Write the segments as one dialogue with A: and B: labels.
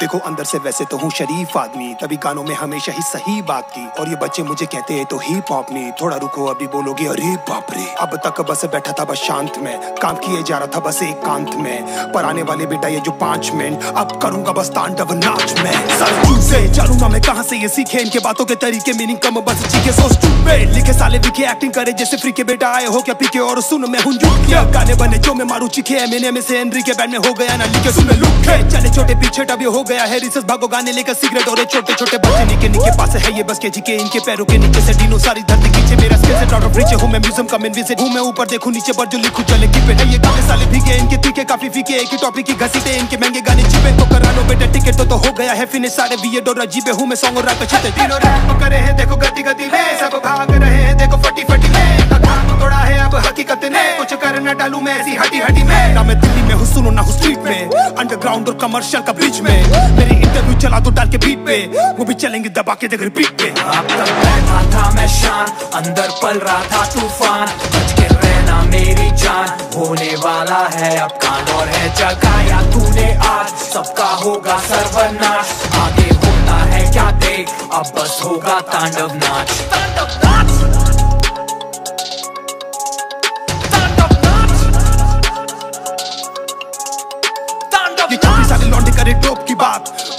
A: देखो, अंदर से वैसे तो हूँ शरीफ आदमी। तभी गानों में हमेशा ही सही बात की। और ये बच्चे मुझे कहते हैं तो ही हॉप नहीं। थोड़ा रुको, अभी बोलोगे, अरे बाप रे अब तक बस बैठा था बस शांत में। काम किए जा रहा था बस एकांत में। पर आने वाले बेटा, ये जो पाँच मिनट, अब करूँगा बस तांडव नाच में। सर से चालू मैं, कहाँ से ये सीखे? इनके बातों के तरीके मीनिंग कम, बस चीखे सो स्टूपिड लिखे साले विखे एक्टिंग करे जैसे फ्री के बेटा आए हो, क्या पीके और सुन, मैं हूँ गाने बने, जो मैं मारू, चीखे मैंने में से एनरी के बैंड में हो गया, ना लिखे, सुन, लुक चले छोटे पीछे टबी हो गया है। रिसर्च भागो गाने लेकर सिगरेट और छोटे छोटे बच्चे निके निके पास है। ये बस के जी इनके पैरों के नीचे से डीनो सारी धरती खींचे। मेरा स्किल से आउट ऑफ़ रीच हूँ। मैं म्यूज़ियम का मेन विज़िट हूँ मैं ऊपर देखूँ, नीचे पर जो लिखूं, चले की पे ये गाने साले भीगे, इनके तीखे काफ़ी फीके। एक ही टॉपिक की घसीटे, इनके महँगे गाने छिपे। तो करा लो बेटा टिकट तो तो हो गया है। फिनिश सारे वीए डोरा जीबे हूँ मैं सॉन्ग और रैप छिते। तीनों रैप करे हैं, देखो गति गति में। सब भाग रहे हैं, देखो फटी फटी में तोड़ा है, अब हकीकत कर न डालू मैं ऐसी हटी हटी में। ना मैं दिल्ली में हूँ सुनो ना हूँ स्ट्रीट में। अंडरग्राउंड और कमर्शियल का बीच में। मेरी इंटरव्यू चला तो डाल के बीट पे। वो भी चलेंगे दबा के देख रिपीट पे।
B: अब तक बैठा था मैं शान अंदर पल रहा था तूफ़ान। बच के रहना मेरी जान होने वाला है अब कान और है जगाया तूने आज सबका होगा सर्वनाश। आगे होता है क्या देख अब बस होगा तांडव नाच। तांडव नाच।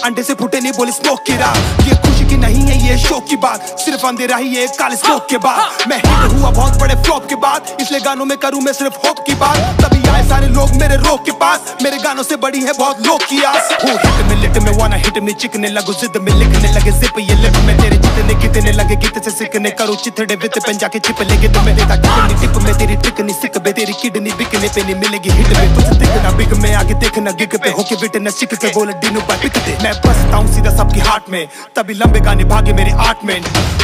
A: अंडे से फूटे नहीं बोले स्मोक की रात ये खुशी की नहीं है ये शोक की बात। सिर्फ़ अंधेरा ही है, काले स्मोक के बाद। मैं हिट हुआ बहुत बड़े फ्लॉप के बाद। इसलिए गानों में करूँ मैं सिर्फ़ होप की बात। तभी आए सारे लोग मेरे रोक के पास। मेरे गानों से बड़ी है बहुत लोग की आस। हूँ हिट में लिट में वाना हिट में चिकने लगो, जिद में, लिखने लगे जिप ये लिप में, तेरे जितने कितने लगे, गीत से सिकने करो, चिथड़े वित पेन जाके छिप लेगे तो मैं देता कितनी टिप में, तेरी ट्रिक नहीं सिक बे तेरी किडनी बिकने पे नहीं मिलेगी हिट में। कुछ दिखना बिग में, आगे देखना गिग पे, होके विटनेस चिक के बोले डिनू पर पिक दे मैं बसता हूँ सीधा सबकी हार्ट में। तभी लंबे गाने भागे मेरे आठ में।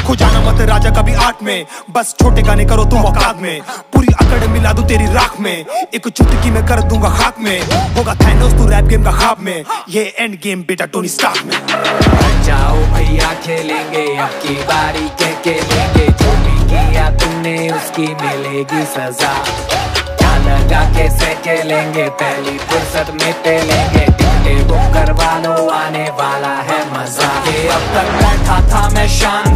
A: खो जाना मत राजा का भी आठ में। बस छोटे गाने करो तुम औकात में। पूरी अकड़ मिला दू तेरी राख में। एक चुटकी में कर दूँगा खाक में। होगा थैनोस तू रैप गेम का खाब में। ये एंड गेम बेटा टोनी स्टार्क में।
B: जाओ भैया, खेलेंगे अब की बारी के लेंगे जो भी किया तुमने, उसकी मिलेगी सजा। क्या लगा के सह लेंगे पहली फुर्सत में पेलेंगे टिकटे बुक करवा लो, आने वाला है मज़ा। के अब तक बैठा